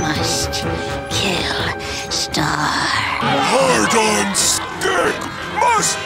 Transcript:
must kill Star. Hard on stick must